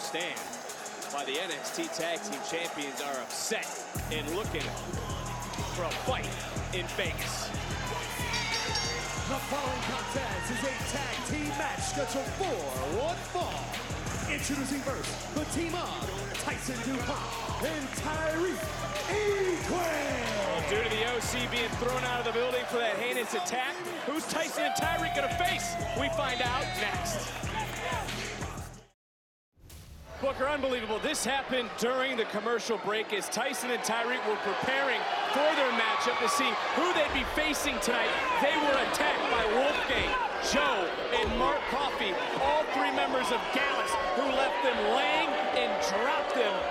understand why the NXT Tag Team Champions are upset and looking for a fight in Vegas. The following contest is a tag team match scheduled for one fall. Introducing first the team of Tyson DuPont and Tyriek Igwe. Due to the OC being thrown out of the building for that heinous attack, who's Tyson and Tyriek gonna face? We find out next. Booker, unbelievable. This happened during the commercial break as Tyson and Tyriek were preparing for their matchup to see who they'd be facing tonight. They were attacked by Wolfgang, Joe, and Mark Coffey, all three members of Gallus, who left them laying and dropped them.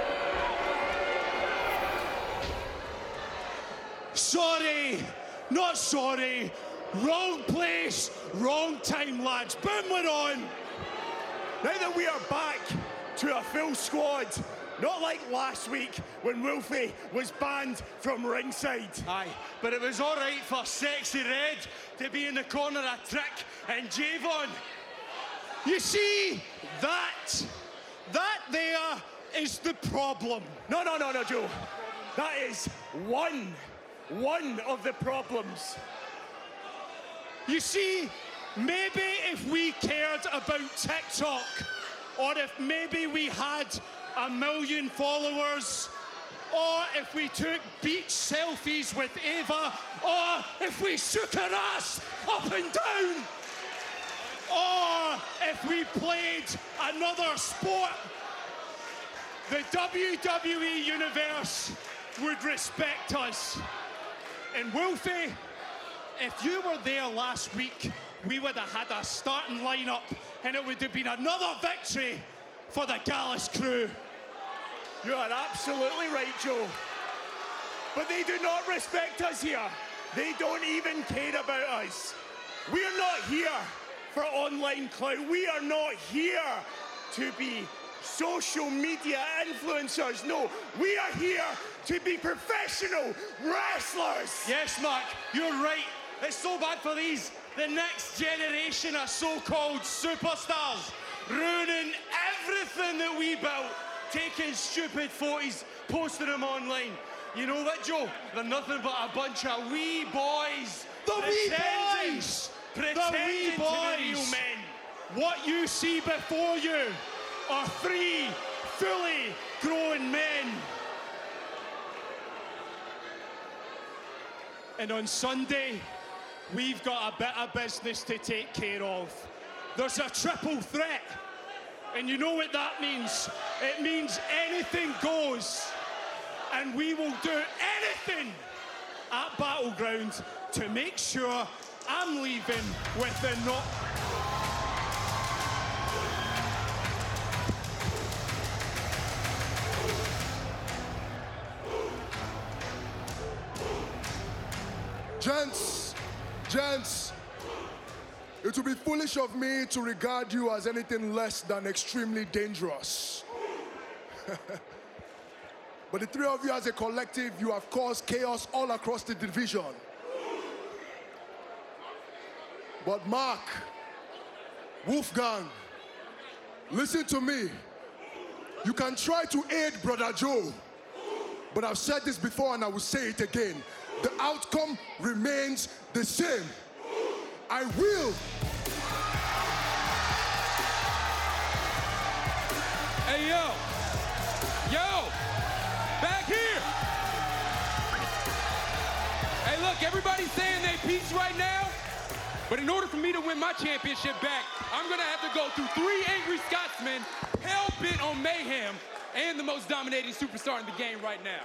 Sorry, not sorry. Wrong place, wrong time, lads. Boom, we're on. Now that we are back to a full squad, not like last week when Wolfie was banned from ringside. Aye, but it was all right for Sexyy Red to be in the corner of Trick and Je'Von. You see, that, that there is the problem. No, no, no, no, Joe. That is one, one of the problems. You see, maybe if we cared about TikTok, or if maybe we had a million followers, or if we took beach selfies with Ava, or if we shook our ass up and down, or if we played another sport, the WWE Universe would respect us. And Wolfie, if you were there last week, we would have had a starting lineup and it would have been another victory for the Gallus crew. You are absolutely right, Joe. But they do not respect us here. They don't even care about us. We are not here for online clout. We are not here to be social media influencers. No, we are here to be professional wrestlers. Yes, Mark, you're right. It's so bad for these, the next generation of so-called superstars, ruining everything that we built, taking stupid photos, posting them online. You know what, Joe? They're nothing but a bunch of wee boys. The wee boys! Pretending The wee to be real boys! men. What you see before you are three fully grown men. And on Sunday, we've got a bit of business to take care of. There's a triple threat. And you know what that means? It means anything goes. And we will do anything at Battleground to make sure I'm leaving with the not. Gents, gents, it would be foolish of me to regard you as anything less than extremely dangerous. but the three of you as a collective, you have caused chaos all across the division. But Mark, Wolfgang, listen to me. You can try to aid Brother Joe, but I've said this before and I will say it again. The outcome remains the same. I will. Hey, yo. Yo. Back here. Hey, look, everybody's saying they peace right now. But in order for me to win my championship back, I'm going to have to go through three angry Scotsmen, hell bent on mayhem, and the most dominating superstar in the game right now.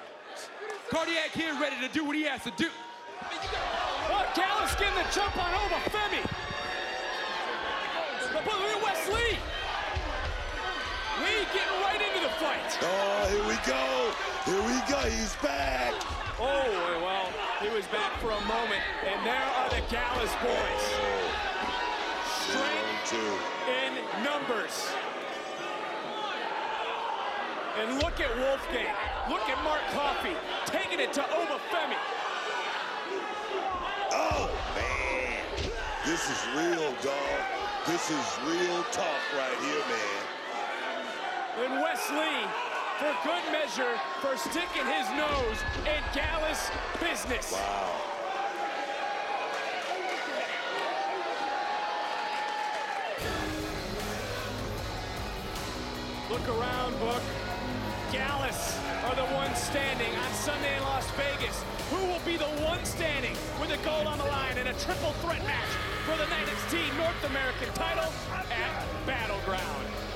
Cardiac here ready to do what he has to do. Oh, Gallus getting the jump on Oba Femi. But look at Wesley. Lee getting right into the fight. Oh, here we go. Here we go. He's back. Oh, well, he was back for a moment. And there are the Gallus boys. Oh. Strength in numbers. And look at Wolfgang. Look at Mark Coffey taking it to Oba Femi. Oh, man. This is real, dog. This is real talk right here, man. And Wes Lee, for good measure, for sticking his nose in Gallus business. Wow. Look around, Book. Gallus are the ones standing on Sunday in Las Vegas. Who will be the one standing with a gold on the line in a triple threat match for the NXT North American title at Battleground?